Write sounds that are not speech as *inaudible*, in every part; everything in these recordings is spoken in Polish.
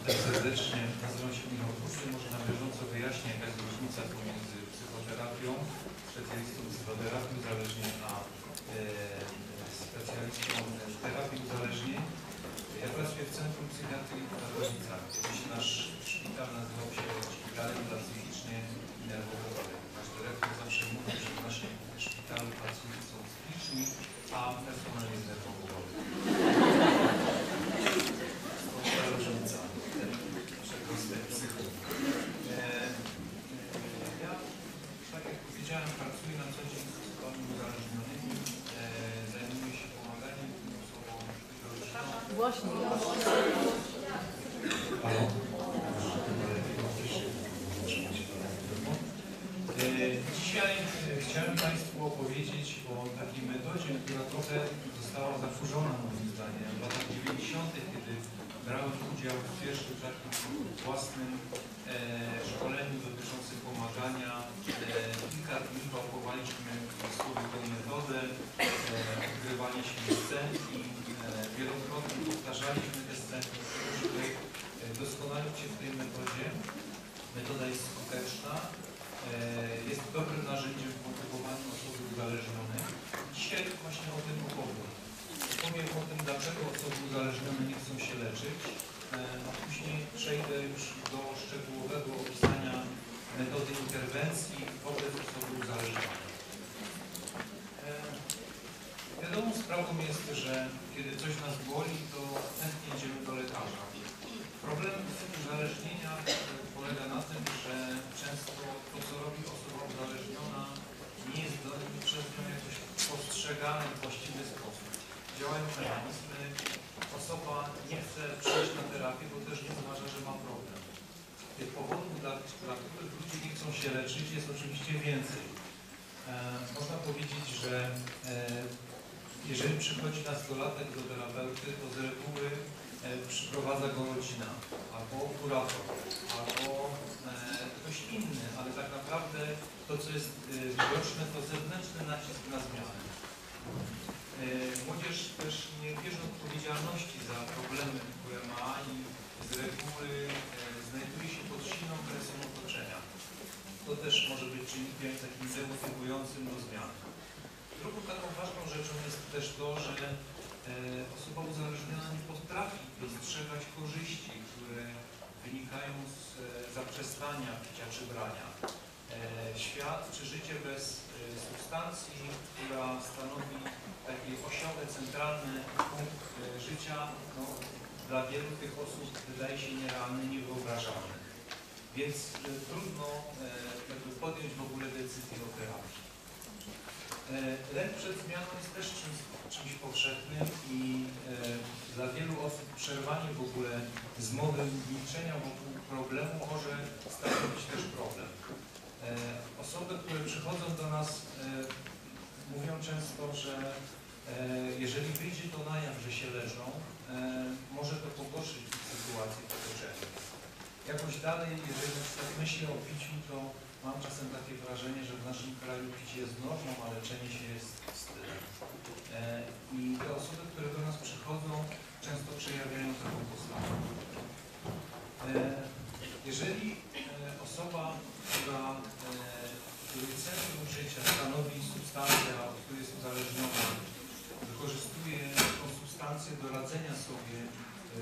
Witam serdecznie. Nazywam się Michał Kusy. Może na bieżąco wyjaśnię, jaka jest różnica pomiędzy psychoterapią, specjalistą psychoterapii uzależnień, a e, specjalistą terapii uzależnień. Ja pracuję w Centrum Psychiatrii w Katowicach. Kiedyś nasz szpital nazywał się Szpitalem dla Psychicznie i. Nasz dyrektor zawsze mówił, że w naszym szpitalu pacjenci są psychiczni, a personel jest nerwowo chory. Stąd ta różnica naszego psychu. E, e, Ja, tak jak powiedziałem, pracuję na co dzień z osobami uzależnionymi. E, Zajmuję się pomaganiem tym osobom, które już Głośniej. Halo? E, Dzisiaj e, chciałem Państwu opowiedzieć o takiej metodzie, która trochę została zakurzona moim zdaniem w latach 90., kiedy brałem udział w pierwszym takim własnym e, szkoleniu dotyczącym pomagania. E, kilka dni wałkowaliśmy w słowie tę metodę, e, odgrywaliśmy scenki, e, wielokrotnie powtarzaliśmy te scenki, żeby e, doskonalić się w tej metodzie. Metoda jest skuteczna, e, jest dobrym narzędziem w motywowaniu osoby uzależnionej. Dzisiaj właśnie o tym opowiem. Powiem o tym, dlaczego osoby uzależnione nie chcą się leczyć, e, później przejdę już do szczegółowego opisania metody interwencji wobec osoby uzależnionej. E, Wiadomą sprawą jest, że kiedy coś nas boli, to chętnie idziemy do lekarza. Problem uzależnienia e, polega na tym, że często to, co robi osoba uzależniona, nie jest przez nią jakoś postrzegane w właściwy sposób. Działają mechanizmy, osoba nie chce przyjść na terapię, bo też nie uważa, że ma problem. Tych powodów, dla, dla których ludzie nie chcą się leczyć, jest oczywiście więcej. E, można powiedzieć, że e, jeżeli przychodzi nastolatek do terapeuty, to z reguły e, przyprowadza go rodzina, albo kurator, albo e, ktoś inny, ale tak naprawdę to, co jest e, widoczne, to zewnętrzny nacisk na zmianę. E, Młodzież też nie bierze odpowiedzialności za problemy, które ma i z reguły e, znajduje się pod silną presją otoczenia. To też może być czynnikiem takim demotywującym do zmiany. Drugą taką ważną rzeczą jest też to, że e, osoba uzależniona nie potrafi dostrzegać korzyści, które wynikają z zaprzestania picia czy brania. Świat czy życie bez substancji, która stanowi taki osiowy, centralny punkt e, życia, no, dla wielu tych osób wydaje się nierealny, niewyobrażalny. Więc e, trudno e, podjąć w ogóle decyzję o terapii. Lęk przed zmianą jest też czymś, czymś powszechnym i dla wielu osób przerwanie w ogóle zmowy milczenia wokół problemu może stanowić też problem. Osoby, które przychodzą do nas mówią często, że jeżeli wyjdzie to na jaw, że się leżą, e, może to pogorszyć sytuację w otoczeniu. Jakoś dalej, jeżeli przykład myślę o piciu, to mam czasem takie wrażenie, że w naszym kraju picie jest normą, a leczenie się jest wstydem. E, I te osoby, które do nas przychodzą, często przejawiają taką postawę. E, jeżeli e, osoba, która e, której centrum życia stanowi substancja, od której jest uzależniona, wykorzystuje tą substancję do radzenia sobie e,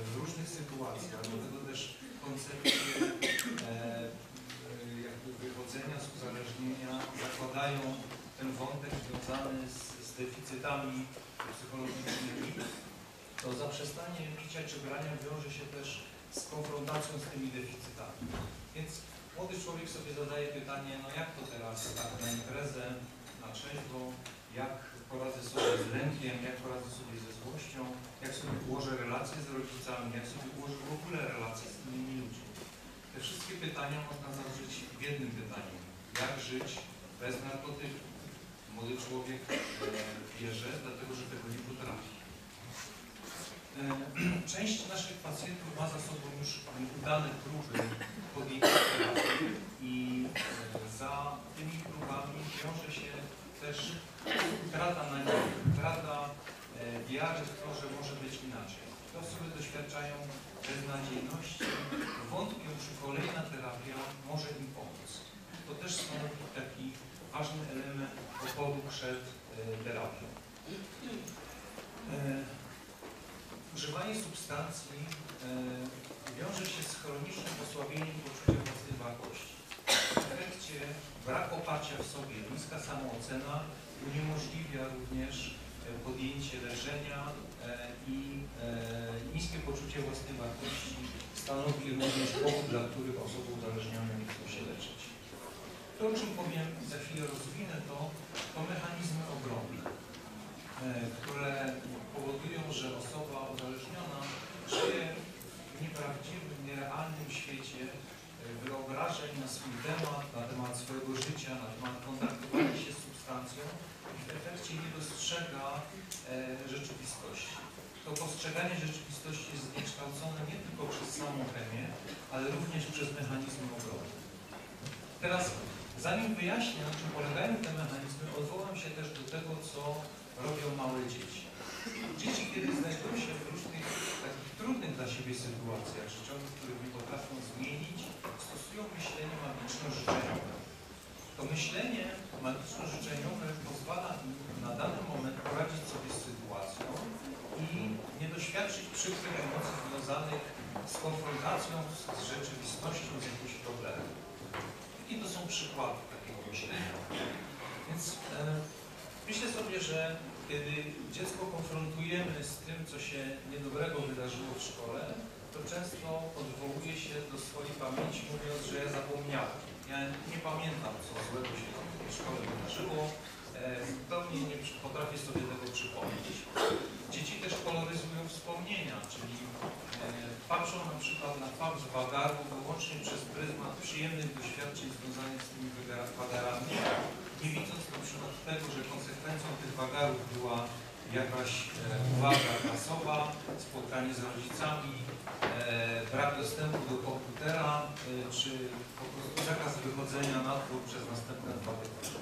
w różnych sytuacjach, dlatego też koncepcje e, e, jakby wychodzenia z uzależnienia zakładają ten wątek związany z, z deficytami psychologicznymi, to zaprzestanie picia czy brania wiąże się też z konfrontacją z tymi deficytami. Więc młody człowiek sobie zadaje pytanie, no jak to teraz tak na imprezę, na trzeźwo, jak poradzę sobie z lękiem, jak poradzę sobie ze złością, jak sobie ułożę relacje z rodzicami, jak sobie ułożę w ogóle relacje z innymi ludźmi. Te wszystkie pytania można zawrzeć w jednym pytaniu. Jak żyć bez narkotyków? Młody człowiek e, bierze, dlatego że tego nie potrafi. E, *clears throat* Część naszych pacjentów ma za sobą już udane próby podjęcia terapii i e, za tymi próbami wiąże się też utrata nadziei, utrata e, wiary w to, że może być inaczej. To osoby doświadczają beznadziejności, wątpią, czy kolejna terapia może im pomóc. To też stanowi taki ważny element oporu przed e, terapią. E, Używanie substancji wiąże się z chronicznym osłabieniem poczucia własnej wartości. W efekcie brak oparcia w sobie, niska samoocena uniemożliwia również e, podjęcie leczenia e, i e, niskie poczucie własnej wartości stanowi również powód, dla których osoby uzależnione nie chcą się leczyć. To, o czym powiem, za chwilę rozwinę, to, to mechanizmy obronne, e, które powodują, że osoba uzależniona żyje w nieprawdziwym, nierealnym świecie wyobrażeń na swój temat, na temat swojego życia, na temat kontaktowania się z substancją i w efekcie nie dostrzega e, rzeczywistości. To postrzeganie rzeczywistości jest zniekształcone nie tylko przez samą chemię, ale również przez mechanizmy obrony. Teraz, zanim wyjaśnię, na czym polegają te mechanizmy, odwołam się też do tego, co robią małe dzieci. Dzieci, kiedy znajdują się w różnych takich trudnych dla siebie sytuacjach życiowych, których nie potrafią zmienić, stosują myślenie magiczno-życzeniowe. To myślenie magiczno-życzeniowe pozwala im na dany moment poradzić sobie z sytuacją i nie doświadczyć przykrych emocji związanych z konfrontacją z, z rzeczywistością, z jakimś problemem. I to są przykłady takiego myślenia. Więc e, myślę sobie, że kiedy dziecko konfrontujemy z tym, co się niedobrego wydarzyło w szkole, to często odwołuje się do swojej pamięci, mówiąc, że ja zapomniałem. Ja nie pamiętam, co złego się tam w szkole wydarzyło. E, zupełnie nie potrafię sobie tego przypomnieć. Dzieci też koloryzują wspomnienia, czyli e, patrzą na przykład na fakt wagaru wyłącznie przez pryzmat przyjemnych doświadczeń związanych z tymi wagarami, nie widząc na przykład tego, że konsekwencją tych wagarów była jakaś e, uwaga klasowa, spotkanie z rodzicami, e, brak dostępu do komputera, e, czy po prostu zakaz wychodzenia na dwór przez następne dwa tygodnie.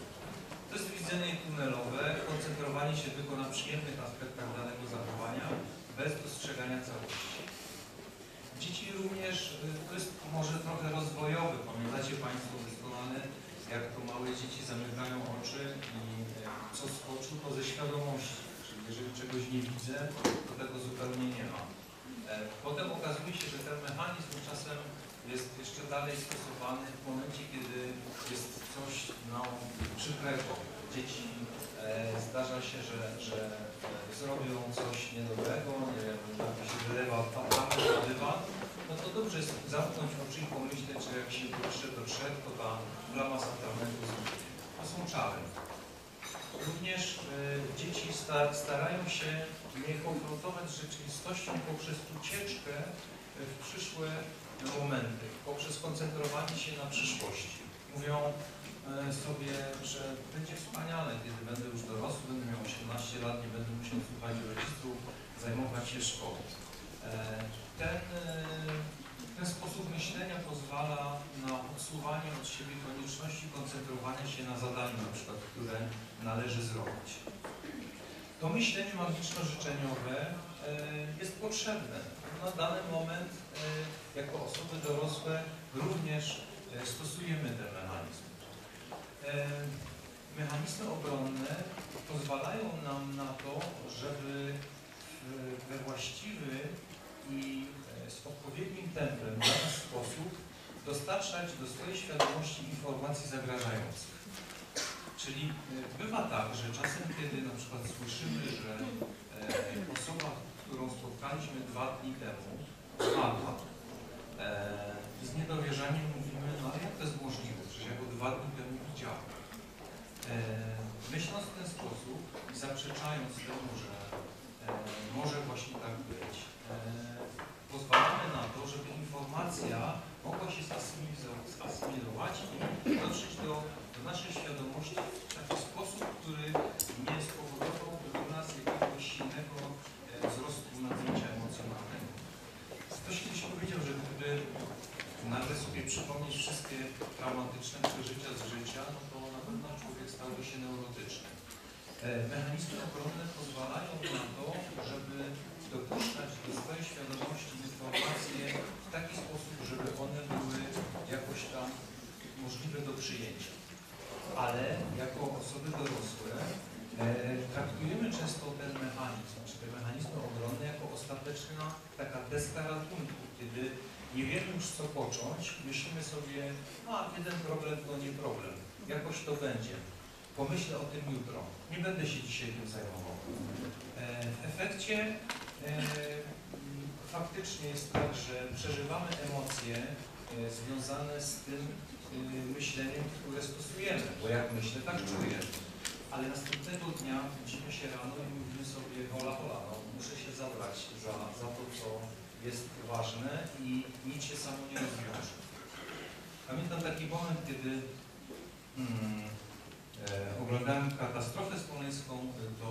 To jest widzenie tunelowe, koncentrowanie się tylko na przyjemnych aspektach danego zachowania, bez dostrzegania całości. Dzieci również, to jest może trochę rozwojowe, pamiętacie Państwo doskonale, jak to małe dzieci zamykają oczy i y, co z oczu, to ze świadomości. Czyli jeżeli czegoś nie widzę, to tego zupełnie nie ma. E, Potem okazuje się, że ten mechanizm czasem jest jeszcze dalej stosowany w momencie, kiedy jest coś no, przykrego. Dzieci e, zdarza się, że, że e, zrobią coś niedobrego, nie wiem, się wylewa papę na dywan, no to dobrze jest zamknąć oczy i pomyśleć, że jak się dotrze do trzech, to ta plama z atramentu zniknie. To są czary. Również e, dzieci sta, starają się nie konfrontować z rzeczywistością poprzez ucieczkę e, w przyszłe momenty, poprzez koncentrowanie się na przyszłości. Mówią e, sobie, że będzie wspaniale, kiedy będę już dorosły, będę miał 18 lat, nie będę musiał słuchać rodziców, zajmować się szkołą. E, Ten, e, ten sposób myślenia pozwala na odsuwanie od siebie konieczności koncentrowania się na zadaniu, na przykład, które należy zrobić. To myślenie magiczno-życzeniowe e, jest potrzebne. Na dany moment, e, jako osoby dorosłe, również stosujemy ten mechanizm. Mechanizmy obronne pozwalają nam na to, żeby we właściwy i e, z odpowiednim tempem, w dany sposób dostarczać do swojej świadomości informacji zagrażających. Czyli e, bywa tak, że czasem, kiedy na przykład słyszymy, że e, osoba, którą spotkaliśmy dwa dni temu, zmarła, z niedowierzaniem mówimy, no ale jak to jest możliwe, przecież ja go dwa dni temu widziałem. Myśląc w ten sposób i zaprzeczając temu, że może właśnie tak być, e, pozwalamy na to, żeby informacja mogła się zasymilować i dotrzeć do, do naszej świadomości w taki sposób, który nie spowodowałby u nas jakiegoś silnego e, wzrostu napięcia emocjonalnego. Ktoś kiedyś powiedział, że gdyby nagle sobie przypomnieć wszystkie traumatyczne przeżycia z życia, no to na pewno człowiek stałby się neurotyczny. E, mechanizmy ochronne pozwalają na to, żeby dopuszczać do swojej świadomości informacje w taki sposób, żeby one były jakoś tam możliwe do przyjęcia. Ale jako osoby dorosłe e, traktujemy często ten mechanizm, czy te mechanizmy obronne jako ostateczna taka testa ratunku, kiedy nie wiemy już co począć, myślimy sobie, a jeden problem to nie problem, jakoś to będzie Pomyślę o tym jutro. Nie będę się dzisiaj tym zajmował. E, w efekcie e, faktycznie jest tak, że przeżywamy emocje e, związane z tym myśleniem, które stosujemy, bo jak myślę, tak czuję. Ale następnego dnia budzimy się rano i mówimy sobie, hola, hola, no, muszę się zabrać za, za to, co jest ważne i nic się samo nie rozwiąże. Pamiętam taki moment, kiedy hmm, oglądałem katastrofę smoleńską, to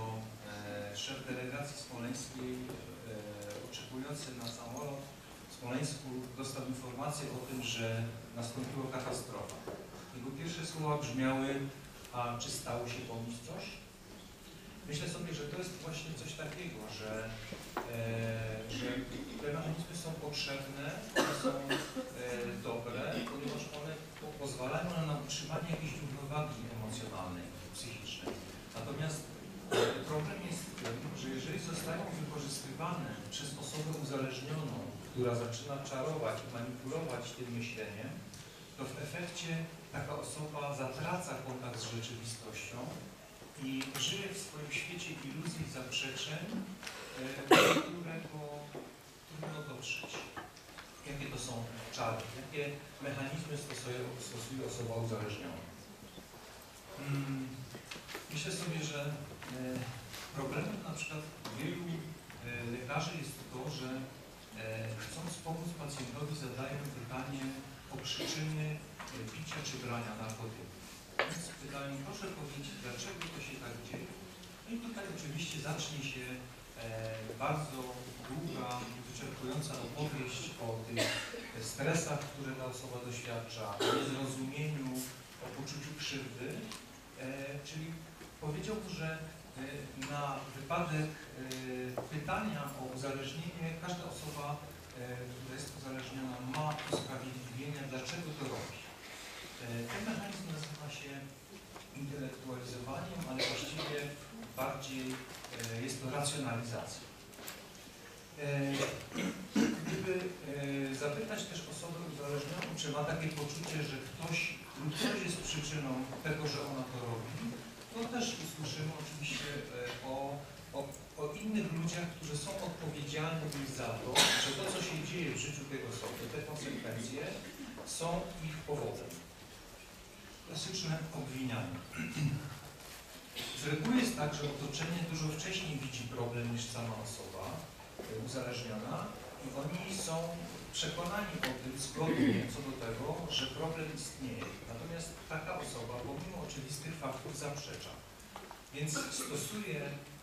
e, szef delegacji smoleńskiej e, oczekujący na samolot w Smoleńsku dostał informację o tym, że nastąpiła katastrofa. Jego pierwsze słowa brzmiały, a czy stało się pomóc coś? Myślę sobie, że to jest właśnie coś takiego, że, e, że te mechanizmy są potrzebne, są e, dobre, ponieważ one po, pozwalają na utrzymanie jakiejś równowagi emocjonalnej, psychicznej. Natomiast e, problem jest w tym, że jeżeli zostają wykorzystywane przez osobę uzależnioną, która zaczyna czarować i manipulować tym myśleniem, to w efekcie taka osoba zatraca kontakt z rzeczywistością i żyje w swoim świecie iluzji zaprzeczeń, e, do którego trudno dotrzeć. Jakie to są czary, jakie mechanizmy stosuje osoba uzależniona. Mm, Myślę sobie, że e, problemem na przykład wielu e, lekarzy jest to, że e, chcąc pomóc pacjentowi zadają pytanie o przyczyny picia czy brania narkotyków. Więc pytają, proszę powiedzieć, dlaczego to się tak dzieje? No i tutaj oczywiście zacznie się bardzo długa, wyczerpująca opowieść o tych stresach, które ta osoba doświadcza, o niezrozumieniu, o poczuciu krzywdy. E, czyli powiedział, że e, na wypadek e, pytania o uzależnienie każda osoba, która jest uzależniona, ma usprawiedliwienie, dlaczego to robi. Ten mechanizm nazywa się intelektualizowaniem, ale właściwie bardziej jest to racjonalizacja. Gdyby zapytać też osobę uzależnioną, czy ma takie poczucie, że ktoś lub coś jest przyczyną tego, że ona to robi, to też usłyszymy oczywiście e, o, o, o innych ludziach, którzy są odpowiedzialni za to, że to, co się dzieje w życiu tej osoby, te konsekwencje są ich powodem. Klasyczne obwinianie. Z reguły jest tak, że otoczenie dużo wcześniej widzi problem niż sama osoba e, uzależniona i oni są przekonani o tym zgodnie co do tego, że problem istnieje. Natomiast taka osoba, pomimo oczywistych faktów, zaprzecza. Więc stosuje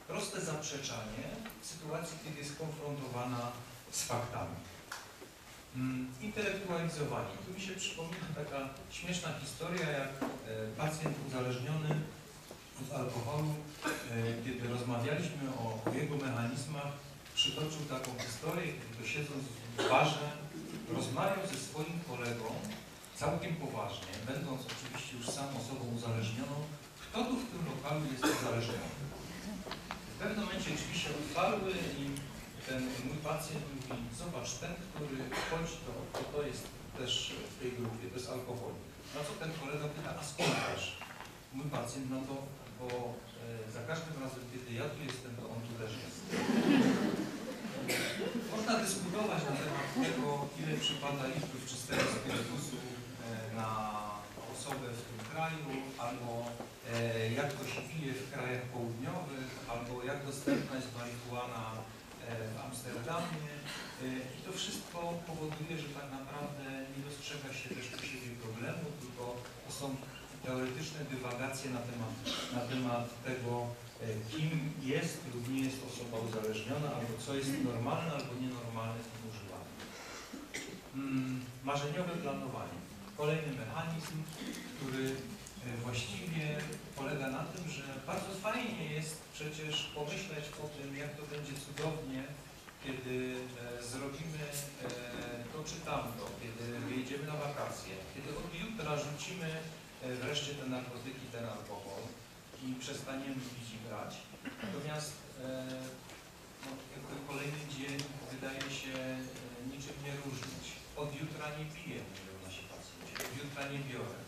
proste zaprzeczanie w sytuacji, kiedy jest konfrontowana z faktami. Mm, Intelektualizowanie. Tu mi się przypomina taka śmieszna historia, jak e, pacjent uzależniony od alkoholu, e, kiedy rozmawialiśmy o, jego mechanizmach, przytoczył taką historię, kiedy siedząc w barze, rozmawiał ze swoim kolegą całkiem poważnie, będąc oczywiście już sam osobą uzależnioną, kto tu w tym lokalu jest uzależniony. W pewnym momencie drzwi się otwarły i ten mój pacjent mówi, zobacz, ten, który wchodzi, to, to, to jest też w tej grupie, to jest alkoholik. Na co ten kolega pyta, a skąd też? Mój pacjent, no to, bo e, za każdym razem, kiedy ja tu jestem, to on tu też jest. Można dyskutować na temat tego, ile przypada litrów czystego spirytusu na osobę w tym kraju, albo e, jak to się pije w krajach południowych, albo jak dostępna jest marihuana e, w Amsterdamie. E, I to wszystko powoduje, że tak naprawdę nie dostrzega się też u siebie problemu, tylko to są teoretyczne dywagacje na temat, na temat tego, kim jest lub nie jest osoba uzależniona, albo co jest normalne, albo nienormalne w tym używaniu. Mm, Marzeniowe planowanie. Kolejny mechanizm, który e, właściwie polega na tym, że bardzo fajnie jest przecież pomyśleć o tym, jak to będzie cudownie, kiedy e, zrobimy e, to czy tamto, kiedy wyjedziemy na wakacje, kiedy od jutra rzucimy wreszcie te narkotyki, ten alkohol i przestaniemy pić i brać. Natomiast no, jakby kolejny dzień wydaje się niczym nie różnić. Od jutra nie piję, mówią nasi pacjenci, od jutra nie biorę.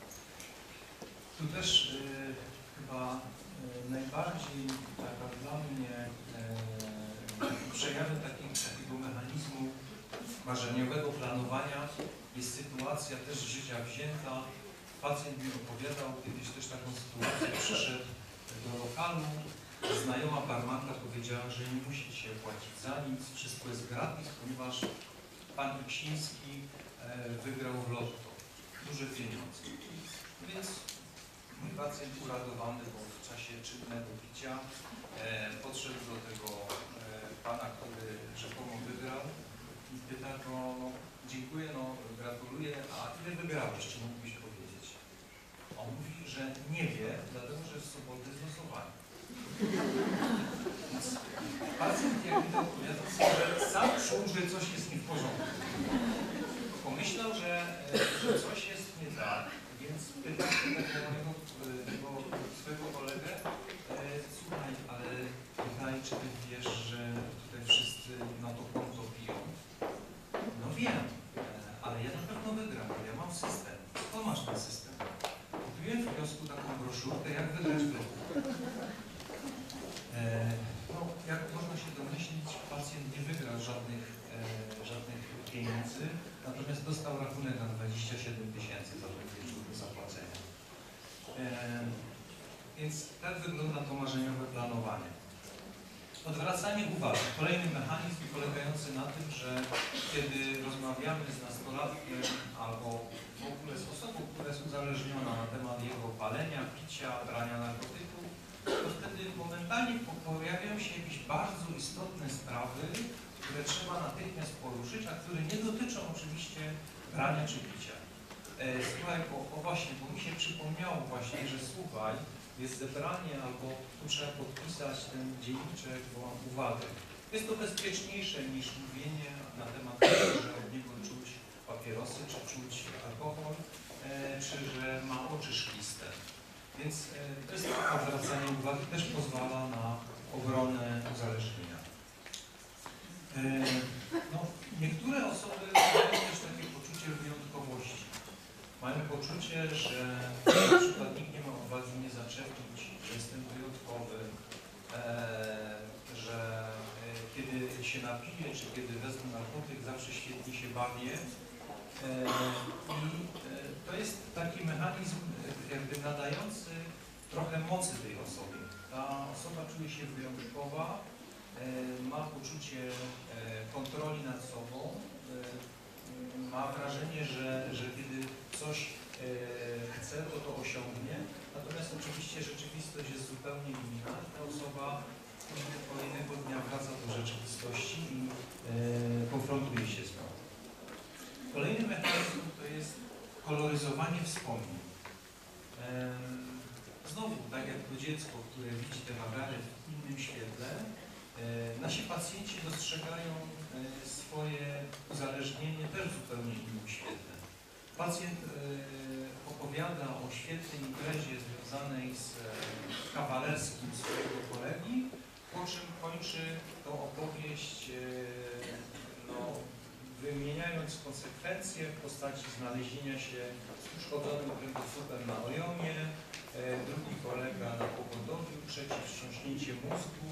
Tu też e, chyba e, najbardziej taka dla mnie e, przejawem takiego mechanizmu marzeniowego planowania jest sytuacja też życia wzięta. Pacjent mi opowiadał kiedyś też taką sytuację, przyszedł do lokalu, znajoma barmanka powiedziała, że nie musi się płacić za nic, wszystko jest gratis, ponieważ pan Iksiński e, wygrał w lotto duże pieniądze. Więc mój pacjent uradowany, bo w czasie czynnego picia e, podszedł do tego e, pana, który rzekomo wygrał i pyta go, no, dziękuję, no, gratuluję, a ile wygrałeś, czy mógłbyś powiedzieć? On mówi, że nie wie, dlatego że w sobotę jest losowanie. Pacjent jak mi to opowiadał, że sam czuł, że coś jest nie w porządku. Pomyślał, że, e, że coś tak, więc pytał tego mojego, swojego kolegę, e, słuchaj, ale pytaj, czy ty wiesz, że tutaj wszyscy na to konto piją? No wiem, e, ale ja na pewno wygram, bo ja mam system. Skąd masz ten system? Kupiłem w kiosku taką broszurkę, jak wygrać w. E, No, jak można się domyślić, pacjent nie wygrał żadnych, żadnych pieniędzy, natomiast dostał rachunek na 27 tysięcy za do zapłacenia. E, Więc tak wygląda to marzeniowe planowanie. Odwracanie uwagi. Kolejny mechanizm polegający na tym, że kiedy rozmawiamy z nastolatkiem albo w ogóle z osobą, która jest uzależniona na temat jego palenia, picia, brania narkotyków, to wtedy momentalnie po- pojawiają się jakieś bardzo istotne sprawy, które trzeba natychmiast poruszyć, a które nie dotyczą oczywiście brania czy picia. E, słuchaj, bo właśnie, bo mi się przypomniało właśnie, że słuchaj, jest zebranie albo tu trzeba podpisać ten dzienniczek, bo mam uwagę. Jest to bezpieczniejsze niż mówienie na temat tego, że od niego czuć papierosy, czy czuć alkohol, e, czy że ma oczy szkliste. Więc e, to jest odwracanie uwagi, też pozwala na obronę uzależnienia. E, No, niektóre osoby mają też takie poczucie wyjątkowości. Mają poczucie, że na przykład nikt nie ma odwagi mnie zaczepić, że jestem wyjątkowy, e, że e, kiedy się napiję, czy kiedy wezmę narkotyk, zawsze świetnie się bawię. I to jest taki mechanizm jakby nadający trochę mocy tej osobie. Ta osoba czuje się wyjątkowa, ma poczucie e, kontroli nad sobą, e, ma wrażenie, że, że kiedy coś e, chce, to to osiągnie. Natomiast oczywiście rzeczywistość jest zupełnie inna. Ta osoba kolejnego dnia wraca do rzeczywistości i e, konfrontuje się z nią. Kolejny mechanizm to jest koloryzowanie wspomnień. Znowu, tak jak to dziecko, które widzi te wagary w innym świetle, e, nasi pacjenci dostrzegają e, swoje uzależnienie też zupełnie innym świetle. Pacjent e, opowiada o świetnej imprezie związanej z e, kawalerskim swojego kolegi, po czym kończy tą opowieść e, no, wymieniając konsekwencje w postaci znalezienia się z uszkodzonym kręgosłupem na ojomie, e, drugi kolega na pogodowiu, trzeci wstrząśnięcie mózgu,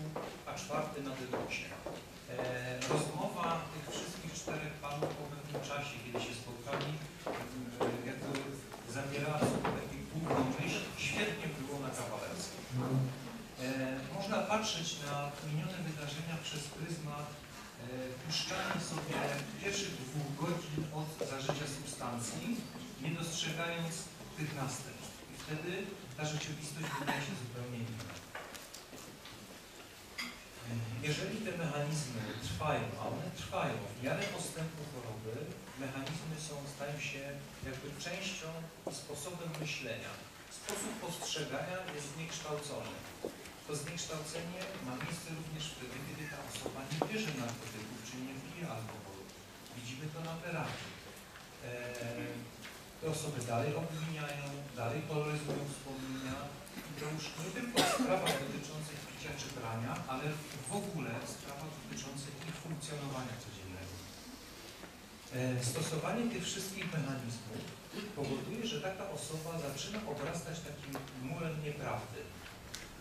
a czwarty na dedoksie. E, Rozmowa tych wszystkich czterech panów po pewnym czasie, kiedy się spotkali, m, jakby zawierała w sobie taką główną myśl, świetnie było na kawalerskim. E, Można patrzeć na minione wydarzenia przez pryzmat e, puszczania sobie pierwszych dwóch godzin od zażycia substancji, nie dostrzegając tych następstw. Wtedy ta rzeczywistość wydaje się zupełnie inna. Jeżeli te mechanizmy trwają, a one trwają w miarę postępu choroby, mechanizmy są, stają się jakby częścią i sposobem myślenia. Sposób postrzegania jest zniekształcony. To zniekształcenie ma miejsce również wtedy, kiedy ta osoba nie bierze narkotyków czy nie pije alkoholu. Widzimy to na terapii. Eee, te osoby dalej obwiniają, dalej polaryzują wspomnienia. I to już nie tylko w sprawach dotyczących picia czy brania, ale w ogóle w sprawach dotyczących ich funkcjonowania codziennego. E, Stosowanie tych wszystkich mechanizmów powoduje, że taka osoba zaczyna obrastać takim murem nieprawdy.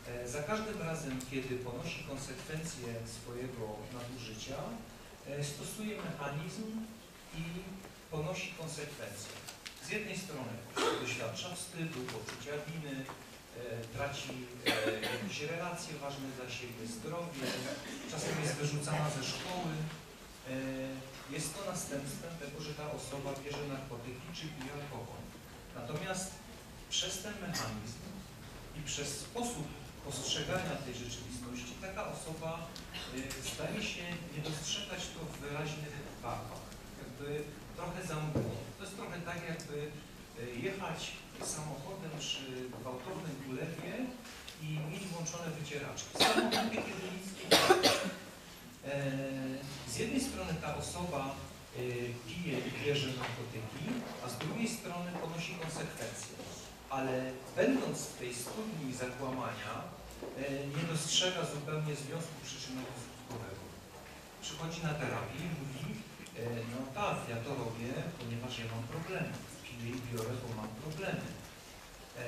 E, Za każdym razem, kiedy ponosi konsekwencje swojego nadużycia, e, stosuje mechanizm i ponosi konsekwencje. Z jednej strony doświadcza wstydu, poczucia winy, e, traci e, jakieś relacje ważne dla siebie, zdrowie, czasem jest wyrzucana ze szkoły. E, Jest to następstwem tego, że ta osoba bierze narkotyki czy pije alkohol. Natomiast przez ten mechanizm i przez sposób postrzegania tej rzeczywistości taka osoba zdaje się nie dostrzegać to w wyraźnych barwach. Jakby trochę zamknie. To jest trochę tak, jakby y, jechać samochodem przy gwałtownym ulewie i mieć włączone wycieraczki. W kiedy nic nie. E, Z jednej strony ta osoba y, pije i bierze narkotyki, a z drugiej strony ponosi konsekwencje. Ale będąc w tej studni zakłamania, e, nie dostrzega zupełnie związku przyczynowo-skutkowego. Przychodzi na terapię i mówi, e, no tak, ja to robię, ponieważ ja mam problemy. Piję i biorę, bo mam problemy. E,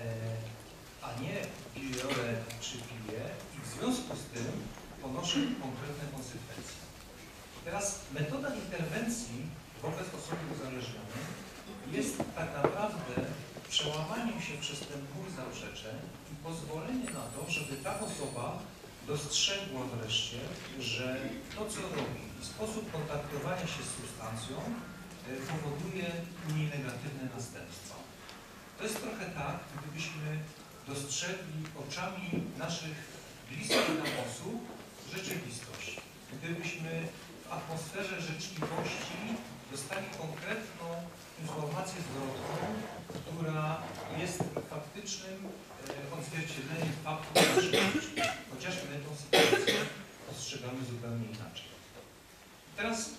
A nie biorę czy piję i w związku z tym ponoszę konkretne konsekwencje. Teraz metoda interwencji wobec osoby uzależnionej jest tak naprawdę przełamaniem się przez ten mur zaprzeczeń i pozwolenie na to, żeby ta osoba dostrzegła wreszcie, że to, co robi, sposób kontaktowania się z substancją e, powoduje u niej negatywne następstwa. To jest trochę tak, gdybyśmy dostrzegli oczami naszych bliskich nam osób rzeczywistość. Gdybyśmy w atmosferze życzliwości dostali konkretną informację zwrotną, która jest faktycznym odzwierciedleniem naszego życia. Chociaż my tą sytuację postrzegamy zupełnie inaczej. Teraz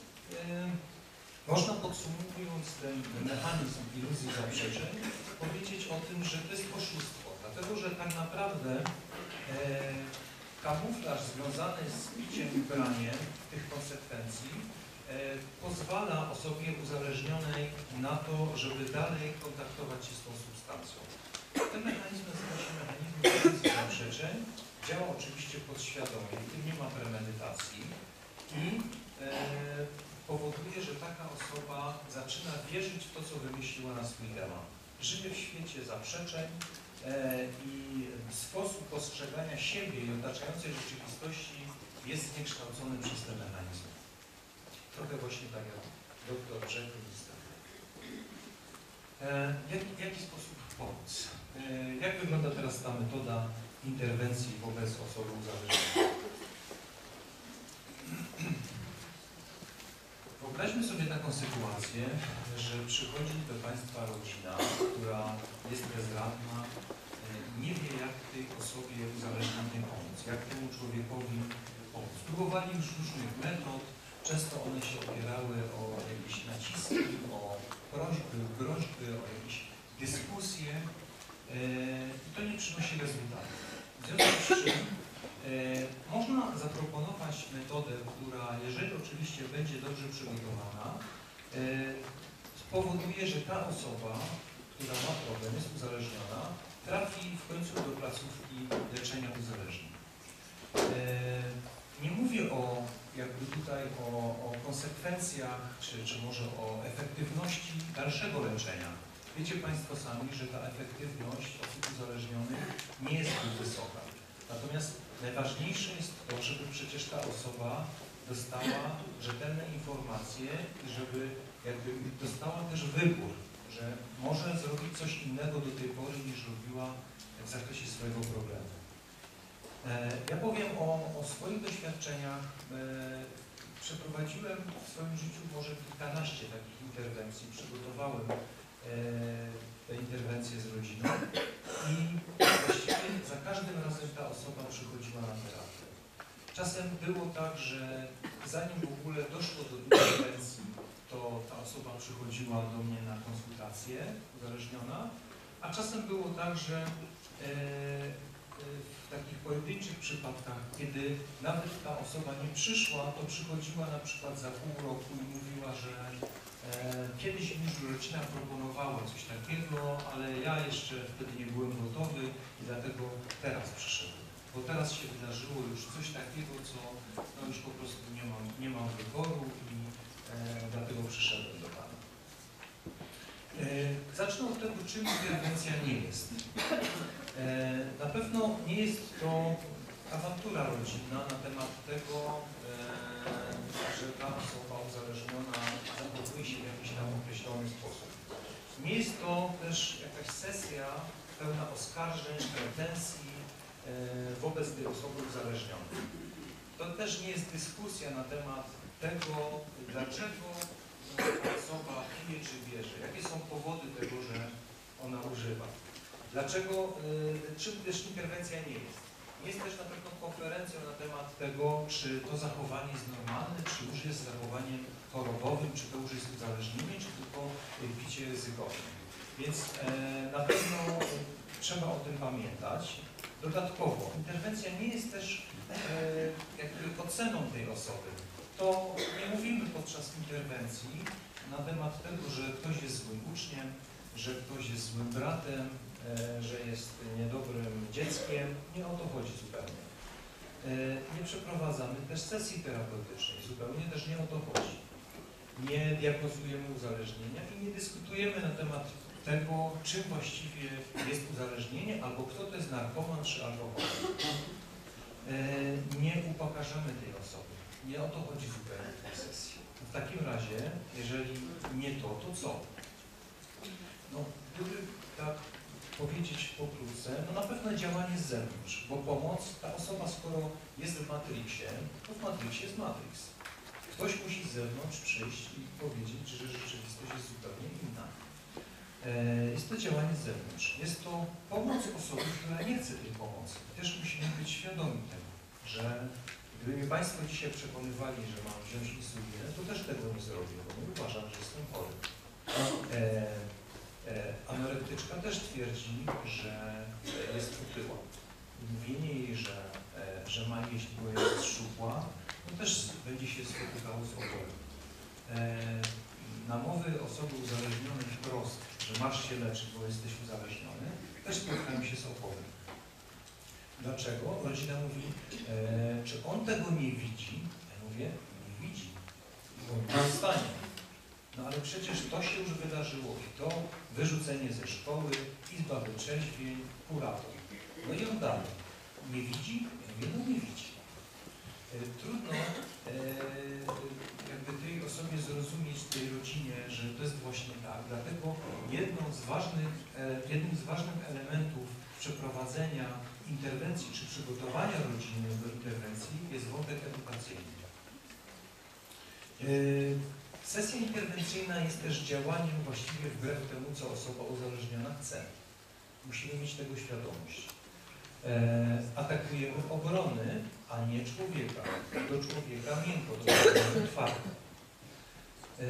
można podsumowując ten mechanizm iluzji zaprzeczeń, powiedzieć o tym, że to jest oszustwo, dlatego że tak naprawdę e, kamuflaż związany z piciem i braniem tych konsekwencji e, pozwala osobie uzależnionej na to, żeby dalej kontaktować się z tą substancją. Ten mechanizm nazywa się mechanizmem zaprzeczeń. Działa oczywiście podświadomie, w tym nie ma premedytacji i e, powoduje, że taka osoba zaczyna wierzyć w to, co wymyśliła na swój temat. Żyje w świecie zaprzeczeń e, i sposób postrzegania siebie i otaczającej rzeczywistości jest zniekształcony przez te mechanizmy. Trochę właśnie tak jak doktor Jekyll i Hyde. E, jak, w jaki sposób pomóc? E, jak wygląda teraz ta metoda interwencji wobec osoby uzależnionej? Wyobraźmy sobie taką sytuację, że przychodzi do Państwa rodzina, która jest bezradna, e, nie wie jak tej osobie uzależnionej pomóc, jak temu człowiekowi pomóc. Próbowali już różnych metod, często one się opierały o jakieś naciski, o prośby, groźby, o jakieś dyskusje to nie przynosi rezultatu. W związku z czym e, można zaproponować metodę, która, jeżeli oczywiście będzie dobrze przygotowana, e, spowoduje, że ta osoba, która ma problem, jest uzależniona, trafi w końcu do placówki leczenia uzależnień. E, Nie mówię o jakby tutaj o, o konsekwencjach, czy, czy może o efektywności dalszego leczenia. Wiecie Państwo sami, że ta efektywność osób uzależnionych nie jest zbyt wysoka. Natomiast najważniejsze jest to, żeby przecież ta osoba dostała rzetelne informacje i żeby jakby dostała też wybór, że może zrobić coś innego do tej pory niż robiła w zakresie swojego problemu. E, Ja powiem o, o swoich doświadczeniach. E, Przeprowadziłem w swoim życiu może kilkanaście takich interwencji. Przygotowałem te interwencje z rodziną i właściwie za każdym razem ta osoba przychodziła na terapię. Czasem było tak, że zanim w ogóle doszło do interwencji, to ta osoba przychodziła do mnie na konsultację uzależniona, a czasem było tak, że e, e, w takich pojedynczych przypadkach, kiedy nawet ta osoba nie przyszła, to przychodziła na przykład za pół roku i mówiła, że e, kiedyś mi już rodzina proponowała coś takiego, ale ja jeszcze wtedy nie byłem gotowy i dlatego teraz przyszedłem. Bo teraz się wydarzyło już coś takiego, co no już po prostu nie mam, nie mam wyboru i e, dlatego przyszedłem do Pana. E, zacznę od tego, czym interwencja nie jest. E, na pewno nie jest to awantura rodzinna na temat tego, e, że ta osoba uzależniona zachowuje się w jakiś tam określony sposób. Nie jest to też jakaś sesja pełna oskarżeń, pretensji e, wobec tej osoby uzależnionej. To też nie jest dyskusja na temat tego, dlaczego osoba pije czy bierze, jakie są powody tego, że ona używa. Dlaczego, y, czym też interwencja nie jest? Jest też na pewno konferencją na temat tego, czy to zachowanie jest normalne, czy już jest zachowaniem chorobowym, czy to już jest uzależnienie, czy tylko picie ryzykowne. Więc e, na pewno trzeba o tym pamiętać. Dodatkowo, interwencja nie jest też e, jakby oceną tej osoby. To nie mówimy podczas interwencji na temat tego, że ktoś jest złym uczniem, że ktoś jest złym bratem, że jest niedobrym dzieckiem. Nie o to chodzi zupełnie. E, Nie przeprowadzamy też sesji terapeutycznej, zupełnie też nie o to chodzi. Nie diagnozujemy uzależnienia i nie dyskutujemy na temat tego, czym właściwie jest uzależnienie, albo kto to jest narkoman czy alkoholik. E, Nie upokarzamy tej osoby. Nie o to chodzi zupełnie w tej sesji. W takim razie, jeżeli nie to, to co? No, gdyby tak powiedzieć pokrótce, no na pewno działanie z zewnątrz, bo pomoc, ta osoba skoro jest w Matrixie, to w Matrixie jest Matrix. Ktoś musi z zewnątrz przyjść i powiedzieć, że rzeczywistość jest zupełnie inna. E, Jest to działanie z zewnątrz. Jest to pomoc osoby, która nie chce tej pomocy. Też musimy być świadomi tego, że gdyby mnie Państwo dzisiaj przekonywali, że mam wziąć insulinę, to też tego nie zrobię, bo nie uważam, że jestem chory. E, anorektyczka też twierdzi, że jest otyła. Mówienie jej, że, e, że ma jeść, bo jest szczupła, no też będzie się spotykało z oporem. E, namowy osoby uzależnionej wprost, że masz się leczyć, bo jesteś uzależniony, też spotkają się z oporem. Dlaczego? Rodzina mówi, czy on tego nie widzi? Ja mówię, nie widzi, bo nie stanie. No ale przecież to się już wydarzyło i to wyrzucenie ze szkoły, izba wyczerźwień, kurator. No i on dalej. Nie widzi? Ja mówię, no nie widzi. E, Trudno e, jakby tej osobie zrozumieć, tej rodzinie, że to jest właśnie tak. Dlatego jedną z ważnych, e, jednym z ważnych elementów przeprowadzenia interwencji czy przygotowania rodziny do interwencji jest wątek edukacyjny. Sesja interwencyjna jest też działaniem właściwie wbrew temu, co osoba uzależniona chce. Musimy mieć tego świadomość. E, atakujemy obrony, a nie człowieka. Do człowieka miękko, do człowieka twardo. E,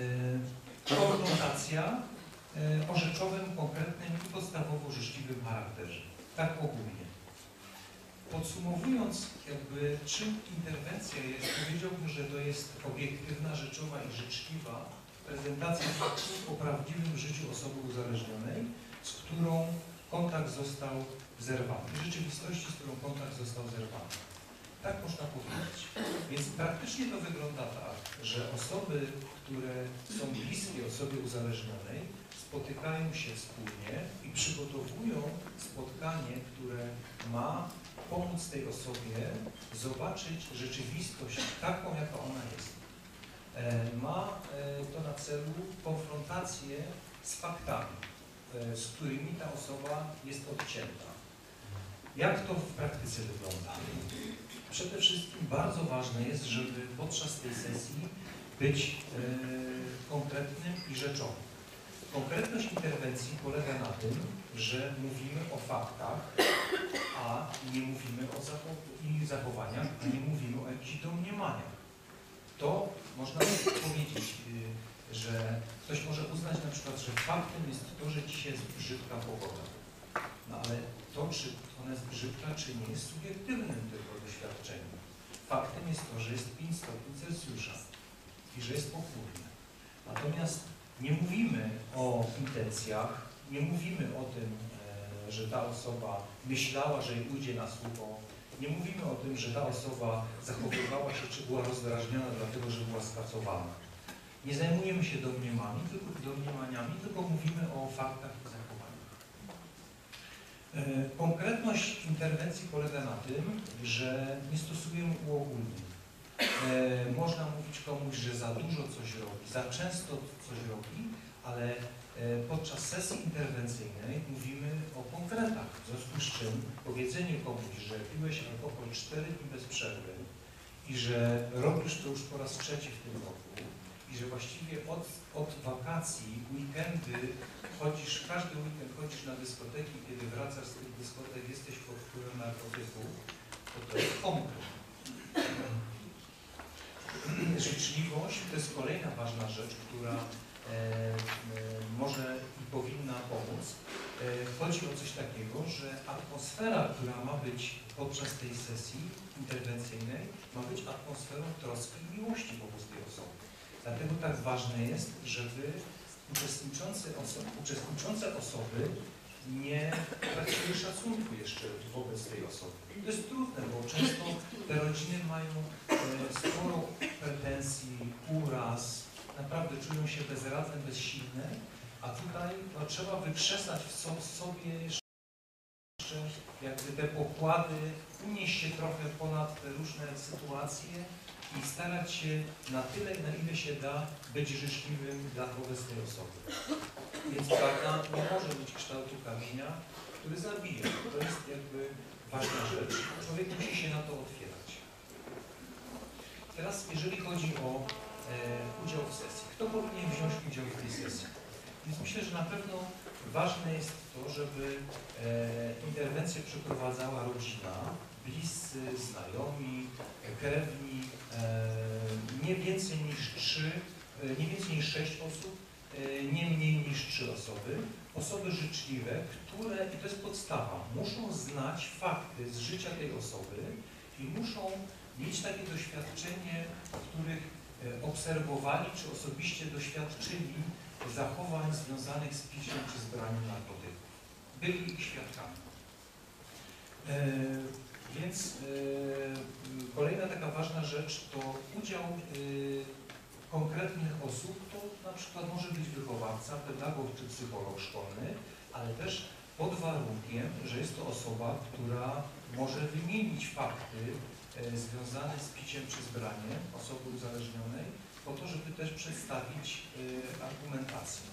e, o rzeczowym, konkretnym i podstawowo życzliwym charakterze. Tak ogólnie. Podsumowując, jakby czym interwencja jest, powiedziałbym, że to jest obiektywna, rzeczowa i życzliwa prezentacja faktów o prawdziwym życiu osoby uzależnionej, z którą kontakt został zerwany. Rzeczywistości, z którą kontakt został zerwany. Tak można powiedzieć. Więc praktycznie to wygląda tak, że osoby, które są bliskie osobie uzależnionej, spotykają się wspólnie i przygotowują spotkanie, które ma pomóc tej osobie zobaczyć rzeczywistość taką, jaka ona jest. E, Ma e, to na celu konfrontację z faktami, e, z którymi ta osoba jest odcięta. Jak to w praktyce wygląda? Przede wszystkim bardzo ważne jest, żeby podczas tej sesji być konkretnym i rzeczowym. Konkretność interwencji polega na tym, że mówimy o faktach, a nie mówimy o zachow i zachowaniach, a nie mówimy o jakichś domniemaniach. to można powiedzieć, y, że ktoś może uznać na przykład, że faktem jest to, że dzisiaj jest brzydka pogoda. No ale to, czy ona jest brzydka, czy nie, jest subiektywnym tylko doświadczeniem. Faktem jest to, że jest 5 stopni Celsjusza i że jest pochmurne. Natomiast nie mówimy o intencjach, nie mówimy o tym, e, że ta osoba myślała, że jej ujdzie na sucho, nie mówimy o tym, że ta osoba zachowywała się, czy była rozdrażniona dlatego, że była skacowana. Nie zajmujemy się domniemami, tylko, domniemaniami, tylko mówimy o faktach i zachowaniach. E, Konkretność interwencji polega na tym, że nie stosujemy uogólnień. E, Można mówić komuś, że za dużo coś robi, za często coś robi, ale podczas sesji interwencyjnej mówimy o konkretach. W związku z czym powiedzenie komuś, że piłeś alkohol 4 dni bez przerwy i że robisz to już po raz trzeci w tym roku i że właściwie od, od wakacji, weekendy chodzisz, każdy weekend chodzisz na dyskoteki, kiedy wracasz z tych dyskotek, jesteś pod wpływem narkotyków, to to jest konkret. Życzliwość to jest kolejna ważna rzecz, która e, e, może i powinna pomóc. E, chodzi o coś takiego, że atmosfera, która ma być podczas tej sesji interwencyjnej, ma być atmosferą troski i miłości wobec tej osoby. Dlatego tak ważne jest, żeby uczestniczące osoby, uczestniczące osoby nie traciły szacunku jeszcze wobec tej osoby. To jest trudne, bo często te rodziny mają e, sporo pretensji, się bezradne, bezsilne, a tutaj no, trzeba wykrzesać w so, sobie jeszcze jakby te pokłady, unieść się trochę ponad te różne sytuacje i starać się na tyle, na ile się da, być życzliwym dla wobec tej osoby. Więc prawda nie może mieć kształtu kamienia, który zabija. To jest jakby ważna rzecz. Człowiek musi się na to otwierać. Teraz, jeżeli chodzi o udział w sesji. Kto powinien wziąć udział w tej sesji? Więc myślę, że na pewno ważne jest to, żeby e, interwencję przeprowadzała rodzina, bliscy, znajomi, krewni, e, nie więcej niż trzy, e, nie więcej niż sześć osób, e, nie mniej niż trzy osoby, osoby życzliwe, które, i to jest podstawa, muszą znać fakty z życia tej osoby i muszą mieć takie doświadczenie, w których e, obserwowali czy osobiście doświadczyli zachowań związanych z piciem czy z braniem narkotyków. Byli ich świadkami. E, więc e, kolejna taka ważna rzecz to udział e, konkretnych osób, to na przykład może być wychowawca, pedagog czy psycholog szkolny, ale też pod warunkiem, że jest to osoba, która może wymienić fakty e, związane z piciem czy z braniem osoby uzależnionej, po to, żeby też przedstawić e, argumentację.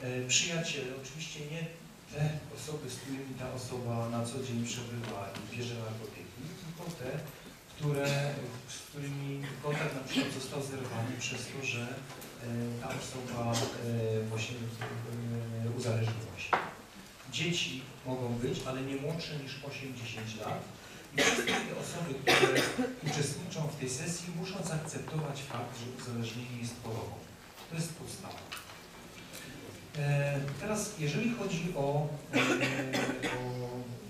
E, przyjaciele, oczywiście nie te osoby, z którymi ta osoba na co dzień przebywa i bierze narkotyki, tylko te, które, z którymi kontakt na przykład został zerwany przez to, że ta osoba właśnie uzależniła się. Dzieci mogą być, ale nie młodsze niż 8-10 lat. I wszystkie osoby, które uczestniczą w tej sesji, muszą zaakceptować fakt, że uzależnienie jest chorobą. To jest podstawa. E, Teraz, jeżeli chodzi o, e,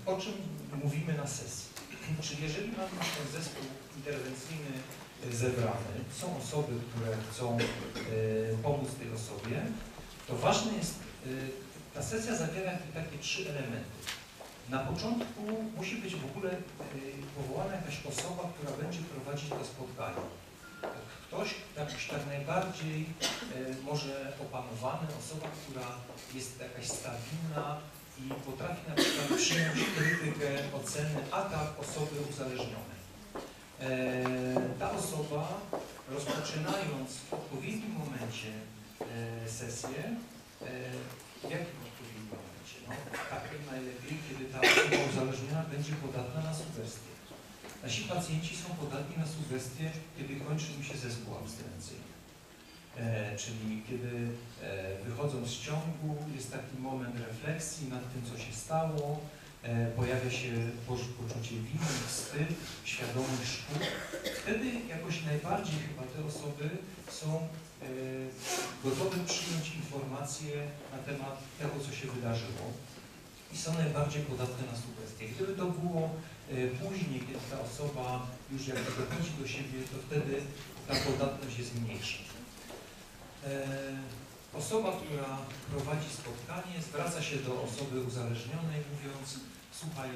o, o czym mówimy na sesji, czyli jeżeli mamy ten zespół interwencyjny zebrany, są osoby, które chcą e, pomóc tej osobie, to ważne jest, ta sesja zawiera takie trzy elementy. Na początku musi być w ogóle e, powołana jakaś osoba, która będzie prowadzić to spotkanie. Ktoś tak, tak najbardziej e, może opanowany, osoba, która jest jakaś stabilna i potrafi na przykład przyjąć krytykę, oceny, atak osoby uzależnionej. E, ta osoba rozpoczynając w odpowiednim momencie sesję, e, w jakim odpowiednim momencie? No, takim najlepiej, kiedy ta osoba uzależniona będzie podatna na sugestie. Nasi pacjenci są podatni na sugestie, kiedy kończy im się zespół abstynencyjny. E, czyli kiedy e, wychodzą z ciągu, jest taki moment refleksji nad tym, co się stało pojawia się po- poczucie winy, wstyd, świadomość szkód. Wtedy jakoś najbardziej chyba te osoby są e, gotowe przyjąć informacje na temat tego, co się wydarzyło i są najbardziej podatne na sugestie. Gdyby to było e, później, kiedy ta osoba już jakby dochodzi do siebie, to wtedy ta podatność jest mniejsza. Osoba, która prowadzi spotkanie, zwraca się do osoby uzależnionej, mówiąc Słuchaj, e,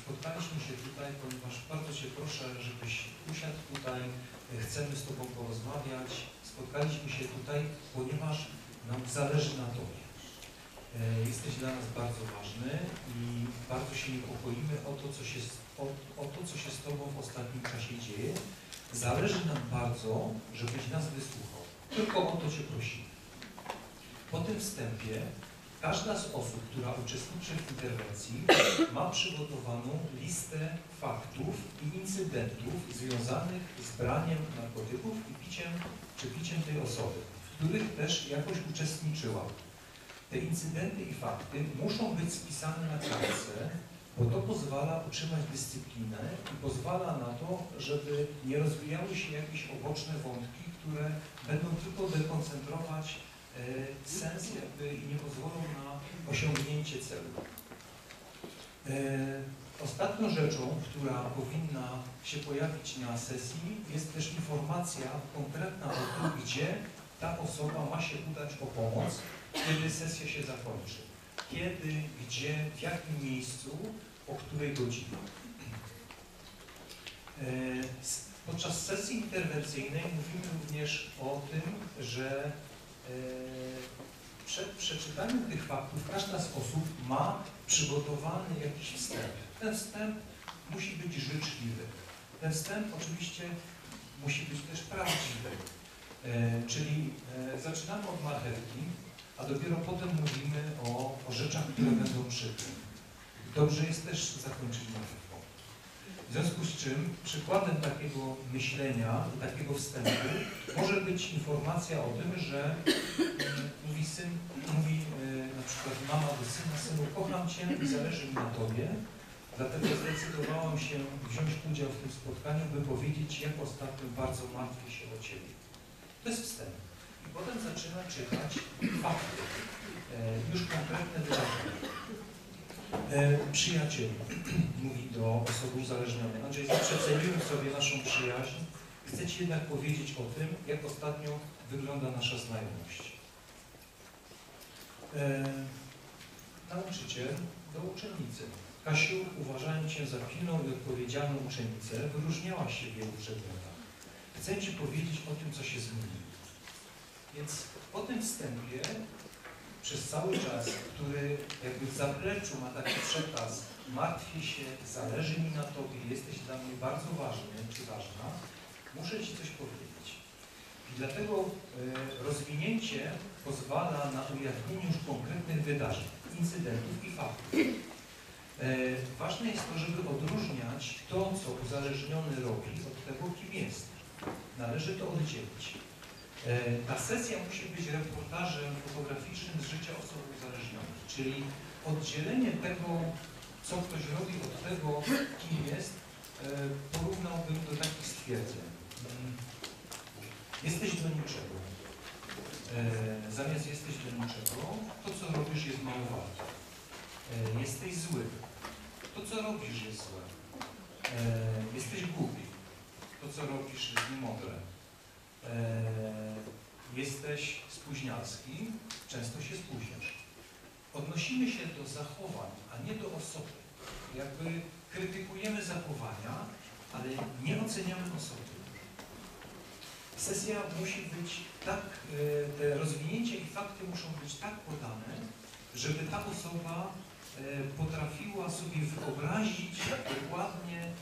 spotkaliśmy się tutaj, ponieważ bardzo Cię proszę, żebyś usiadł tutaj, e, chcemy z Tobą porozmawiać. Spotkaliśmy się tutaj, ponieważ nam zależy na Tobie. E, Jesteś dla nas bardzo ważny i bardzo się niepokoimy o to, co się, o, o to, co się z Tobą w ostatnim czasie dzieje. Zależy nam bardzo, żebyś nas wysłuchał. Tylko o to Cię prosimy. Po tym wstępie każda z osób, która uczestniczy w interwencji, ma przygotowaną listę faktów i incydentów związanych z braniem narkotyków i piciem czy piciem tej osoby, w których też jakoś uczestniczyła. Te incydenty i fakty muszą być spisane na kartce, bo to pozwala utrzymać dyscyplinę i pozwala na to, żeby nie rozwijały się jakieś oboczne wątki, które będą tylko dekoncentrować sens jakby i nie pozwolą na osiągnięcie celu. E, Ostatnią rzeczą, która powinna się pojawić na sesji jest też informacja konkretna o tym, gdzie ta osoba ma się udać o pomoc, kiedy sesja się zakończy. Kiedy, gdzie, w jakim miejscu, o której godzinie. E, Podczas sesji interwencyjnej mówimy również o tym, że e, przed przeczytaniem tych faktów każda z osób ma przygotowany jakiś wstęp. Ten wstęp musi być życzliwy. Ten wstęp oczywiście musi być też prawdziwy. E, czyli e, zaczynamy od marchewki, a dopiero potem mówimy o, o rzeczach, które będą przy tym. Dobrze jest też zakończyć marchewką. W związku z czym przykładem takiego myślenia takiego wstępu może być informacja o tym, że e, mówi syn, mówi e, na przykład mama do syna, synu, kocham Cię zależy mi na Tobie, dlatego zdecydowałam się wziąć udział w tym spotkaniu, by powiedzieć, jak ostatnio bardzo martwię się o Ciebie. To jest wstęp. I potem zaczyna czytać fakty, e, już konkretne wydarzenia. E, przyjaciel, *clears throat* mówi do osoby uzależnionej. Andrzej, zawsze ceniłem sobie naszą przyjaźń. Chcę Ci jednak powiedzieć o tym, jak ostatnio wygląda nasza znajomość. E, nauczyciel do uczennicy. Kasiu, uważając Cię za pilną i odpowiedzialną uczennicę, wyróżniałaś się w wielu przedmiotach. Chcę Ci powiedzieć o tym, co się zmieniło. Więc po tym wstępie przez cały czas, który jakby w zapleczu ma taki przekaz martwię się, zależy mi na Tobie, jesteś dla mnie bardzo ważny czy ważna, muszę Ci coś powiedzieć. I dlatego e, rozwinięcie pozwala na ujawnienie już konkretnych wydarzeń, incydentów i faktów. E, ważne jest to, żeby odróżniać to, co uzależniony robi od tego, kim jest. Należy to oddzielić. E, Ta sesja musi być reportażem fotograficznym z życia osoby uzależnionej, czyli oddzielenie tego, co ktoś robi od tego, kim jest, e, porównałbym do takich stwierdzeń. Mm, Jesteś do niczego. E, Zamiast jesteś do niczego, to co robisz jest mało warte. Jesteś zły. To co robisz jest złe. Jesteś głupi. To co robisz jest niemądre. E, jesteś spóźnialski, często się spóźniasz. Odnosimy się do zachowań, a nie do osoby. Jakby krytykujemy zachowania, ale nie oceniamy osoby. Sesja musi być tak, e, te rozwinięcia i fakty muszą być tak podane, żeby ta osoba e, potrafiła sobie wyobrazić dokładnie,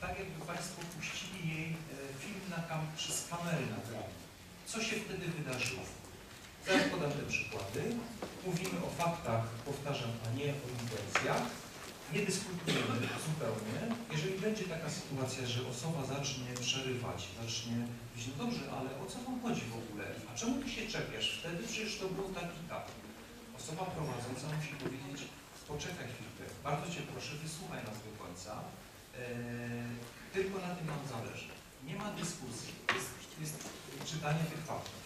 tak jakby Państwo puścili jej e, film na kam przez kamery nagrane. Co się wtedy wydarzyło? Zaraz podam te przykłady. Mówimy o faktach, powtarzam, a nie o intencjach. Nie dyskutujemy zupełnie. Jeżeli będzie taka sytuacja, że osoba zacznie przerywać, zacznie mówić, no dobrze, ale o co wam chodzi w ogóle? A czemu ty się czepiasz? Wtedy przecież to było tak i tak. Osoba prowadząca musi powiedzieć, poczekaj chwilkę, bardzo Cię proszę, wysłuchaj nas do końca. E, tylko na tym nam zależy. Nie ma dyskusji, jest, jest czytanie tych faktów.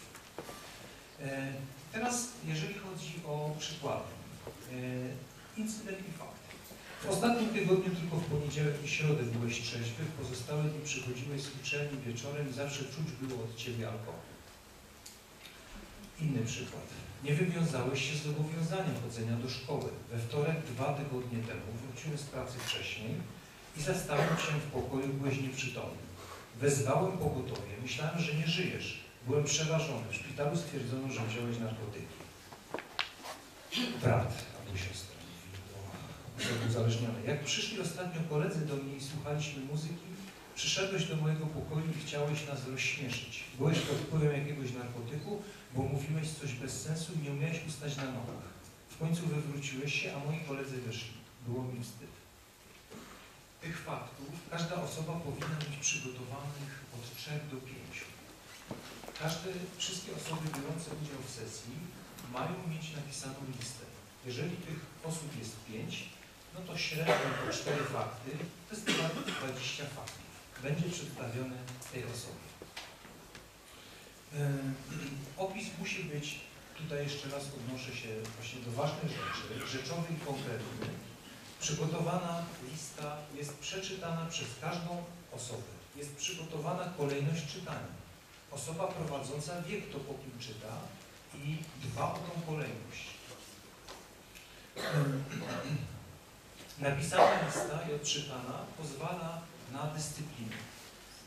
E, teraz, jeżeli chodzi o przykłady, e, incydent i fakt. W ostatnim tygodniu tylko w poniedziałek i środę byłeś trzeźwy, w pozostałe dni przychodziłeś z uczelni wieczorem i zawsze czuć było od Ciebie alkohol. Inny przykład. Nie wywiązałeś się z zobowiązania chodzenia do szkoły. We wtorek, dwa tygodnie temu, wróciłem z pracy wcześniej i zastałem się w pokoju, byłeś nieprzytomny. Wezwałem pogotowie, myślałem, że nie żyjesz. Byłem przerażony. W szpitalu stwierdzono, że wziąłeś narkotyki. Brat albo siostra mówi uzależniony. Jak przyszli ostatnio koledzy do mnie i słuchaliśmy muzyki, przyszedłeś do mojego pokoju i chciałeś nas rozśmieszyć. Byłeś pod wpływem jakiegoś narkotyku, bo mówiłeś coś bez sensu i nie umiałeś ustać na nogach. W końcu wywróciłeś się, a moi koledzy wyszli. Było mi wstyd. Tych faktów każda osoba powinna być przygotowanych od 3 do 5. Każde, wszystkie osoby biorące udział w sesji mają mieć napisaną listę. Jeżeli tych osób jest 5, no to średnio po 4 fakty, to jest 20 faktów. Będzie przedstawione tej osobie. *clears throat* Opis musi być, tutaj jeszcze raz odnoszę się właśnie do ważnych rzeczy, rzeczowy i konkretny. Przygotowana lista jest przeczytana przez każdą osobę. Jest przygotowana kolejność czytania. Osoba prowadząca wie, kto po kim czyta i dba o tą kolejność. *clears throat* Napisana lista i odczytana pozwala na dyscyplinę.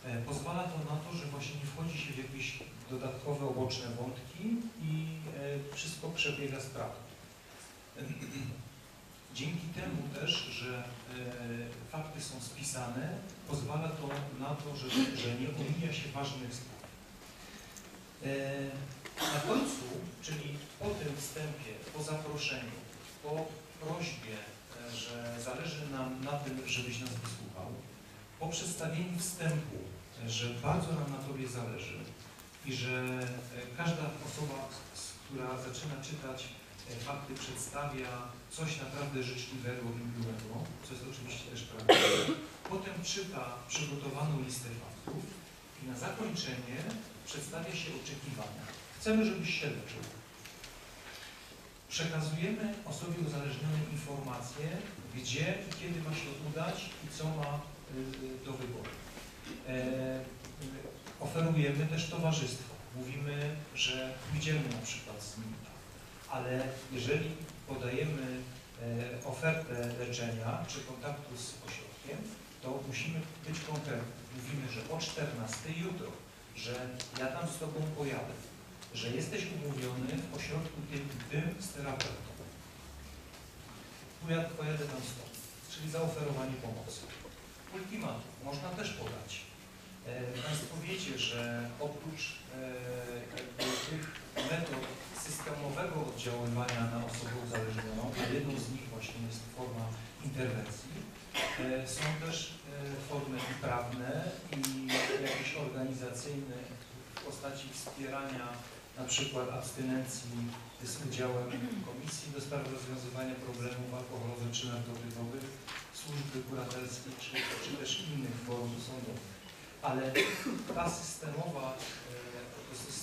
E, pozwala to na to, że właśnie nie wchodzi się w jakieś dodatkowe, oboczne wątki i e, wszystko przebiega sprawnie. *clears throat* Dzięki temu też, że e, fakty są spisane, pozwala to na to, że, że nie omija się ważnych spraw. Na końcu, czyli po tym wstępie, po zaproszeniu, po prośbie, że zależy nam na tym, żebyś nas wysłuchał, po przedstawieniu wstępu, że bardzo nam na Tobie zależy i że e, każda osoba, która zaczyna czytać e, fakty, przedstawia coś naprawdę życzliwego miłego, co jest oczywiście też prawdziwe. Potem czyta przygotowaną listę faktów i na zakończenie przedstawia się oczekiwania. Chcemy, żebyś się leczył. Przekazujemy osobie uzależnionej informacje, gdzie i kiedy ma się udać i co ma Y, do wyboru. E, oferujemy też towarzystwo. Mówimy, że pójdziemy na przykład z nim, ale jeżeli podajemy e, ofertę leczenia czy kontaktu z ośrodkiem, to musimy być konkretni. Mówimy, że o 14 jutro, że ja tam z Tobą pojadę, że jesteś umówiony w ośrodku tym, tym z terapeutą. Pojadę tam z Tobą, czyli zaoferowanie pomocy ultimatum można też podać. E, państwo wiecie, że oprócz e, tych metod systemowego oddziaływania na osobę uzależnioną, a jedną z nich właśnie jest forma interwencji, e, są też formy prawne i jakieś organizacyjne w postaci wspierania na przykład abstynencji z udziałem Komisji do spraw rozwiązywania problemów alkoholowych czy narkotykowych, służby kuratelskiej czy, czy też innych form sądowych. Ale ta systemowa, e,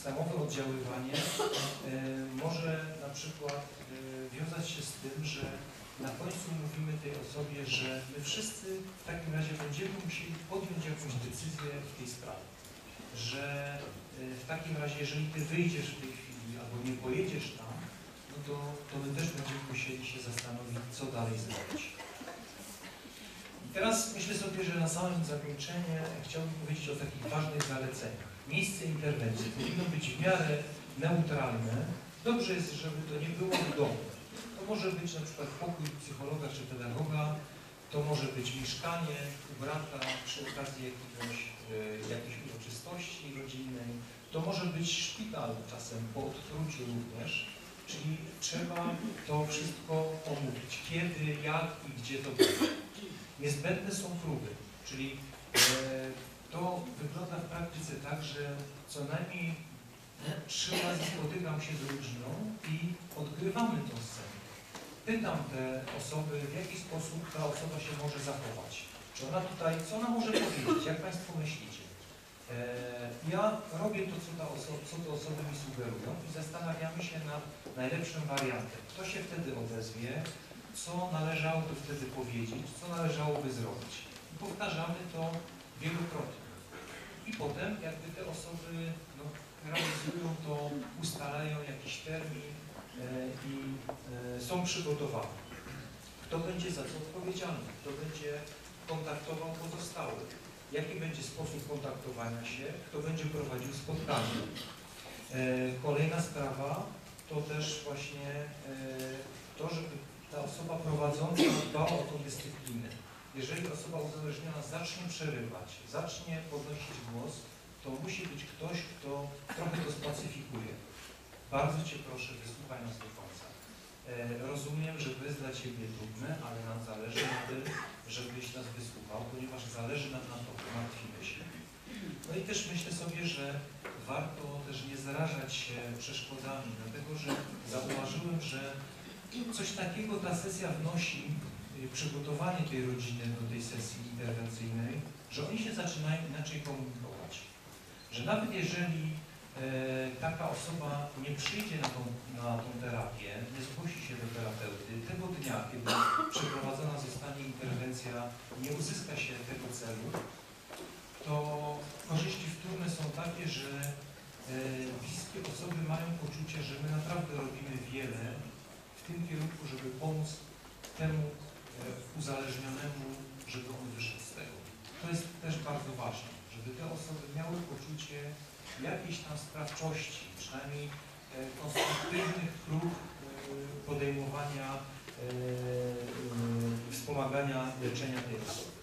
systemowe oddziaływanie e, może na przykład e, wiązać się z tym, że na końcu mówimy tej osobie, że my wszyscy w takim razie będziemy musieli podjąć jakąś decyzję w tej sprawie. Że w takim razie, jeżeli ty wyjdziesz w tej chwili albo nie pojedziesz tam, no to, to my też będziemy musieli się zastanowić, co dalej zrobić. Teraz myślę sobie, że na samym zakończenie chciałbym powiedzieć o takich ważnych zaleceniach. Miejsce interwencji powinno być w miarę neutralne. Dobrze jest, żeby to nie było w. To może być na przykład pokój psychologa czy pedagoga, to może być mieszkanie u brata przy okazji jakiegoś, e, jakiejś uroczystości rodzinnej, to może być szpital czasem po odtruciu również, czyli trzeba to wszystko omówić, kiedy, jak i gdzie to będzie. Niezbędne są próby, czyli e, to wygląda w praktyce tak, że co najmniej trzy razy spotykam się z rodziną i odgrywamy tą scenę. pytam te osoby, w jaki sposób ta osoba się może zachować. Czy ona tutaj, co ona może powiedzieć, jak Państwo myślicie? E, Ja robię to, co, ta oso- co te osoby mi sugerują i zastanawiamy się nad najlepszym wariantem. Kto się wtedy odezwie, co należałoby wtedy powiedzieć, co należałoby zrobić. I powtarzamy to wielokrotnie. I potem jakby te osoby no, realizują to, ustalają jakiś termin e, i e, są przygotowane. Kto będzie za co odpowiedzialny? Kto będzie kontaktował pozostałych? Jaki będzie sposób kontaktowania się? Kto będzie prowadził spotkanie? E, Kolejna sprawa to też właśnie e, to, żeby ta osoba prowadząca dbała o tą dyscyplinę. Jeżeli osoba uzależniona zacznie przerywać, zacznie podnosić głos, to musi być ktoś, kto trochę to spacyfikuje. Bardzo Cię proszę, wysłuchaj nas do końca. E, Rozumiem, że to jest dla Ciebie trudne, ale nam zależy na tym, żebyś nas wysłuchał, ponieważ zależy nam na to, martwimy się. No i też myślę sobie, że warto też nie zarażać się przeszkodami, dlatego że zauważyłem, że coś takiego ta sesja wnosi, przygotowanie tej rodziny do tej sesji interwencyjnej, że oni się zaczynają inaczej komunikować. Że nawet jeżeli e, taka osoba nie przyjdzie na tą, na tą terapię, nie zgłosi się do terapeuty, tego dnia, kiedy przeprowadzona zostanie interwencja, nie uzyska się tego celu, to korzyści wtórne są takie, że e, bliskie osoby mają poczucie, że my naprawdę robimy wiele w tym kierunku, żeby pomóc temu uzależnionemu, żeby on wyszedł z tego. To jest też bardzo ważne, żeby te osoby miały poczucie jakiejś tam sprawczości, przynajmniej e, konstruktywnych prób e, podejmowania, e, wspomagania leczenia tej osoby.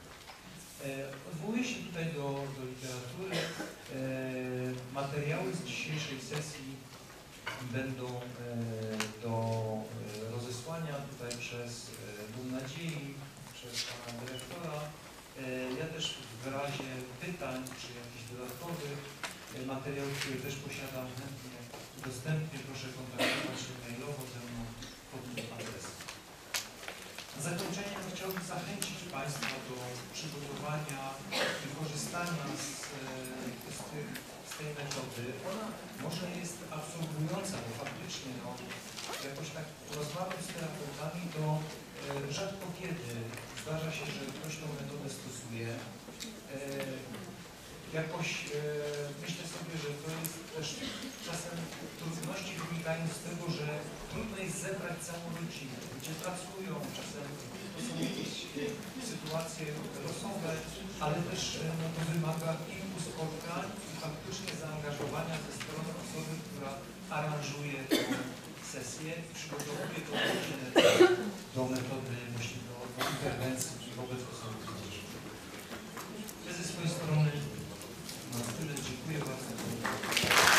Odwołuję się tutaj do, do literatury. Materiały z dzisiejszej sesji będą e, do e, rozesłania tutaj przez e, Dom Nadziei, przez Pana Dyrektora. Ja też w razie pytań czy jakichś dodatkowych materiałów, które też posiadam, chętnie udostępnię. Proszę kontaktować się mailowo ze mną pod tym adresem. Na zakończenie chciałbym zachęcić Państwa do przygotowania i korzystania z, z, tych, tej metody. Ona może jest absorbująca, bo faktycznie no, jakoś tak rozmawiam z terapeutami, to e, rzadko kiedy zdarza się, że ktoś tą metodę stosuje. E, jakoś e, myślę sobie, że to jest też czasem trudności wynikają z tego, że trudno jest zebrać całą rodzinę, gdzie pracują, czasem to są jakieś e, sytuacje losowe, ale też e, no, to wymaga kilku spotkań faktycznie zaangażowania ze strony osoby, która aranżuje tę sesję i przygotowuje tą metody do metody, do, do interwencji wobec osób fizycznych. Ja ze swojej strony na tyle dziękuję bardzo.